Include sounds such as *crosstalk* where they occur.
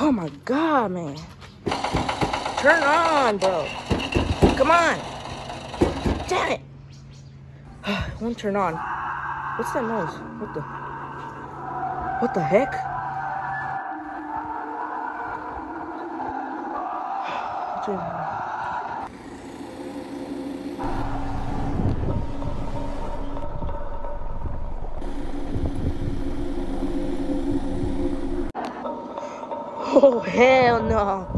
Oh my god, man. Turn on, bro. Come on. Damn it. *sighs* it won't turn on. What's that noise? What the? What the heck? *sighs* Oh, hell no.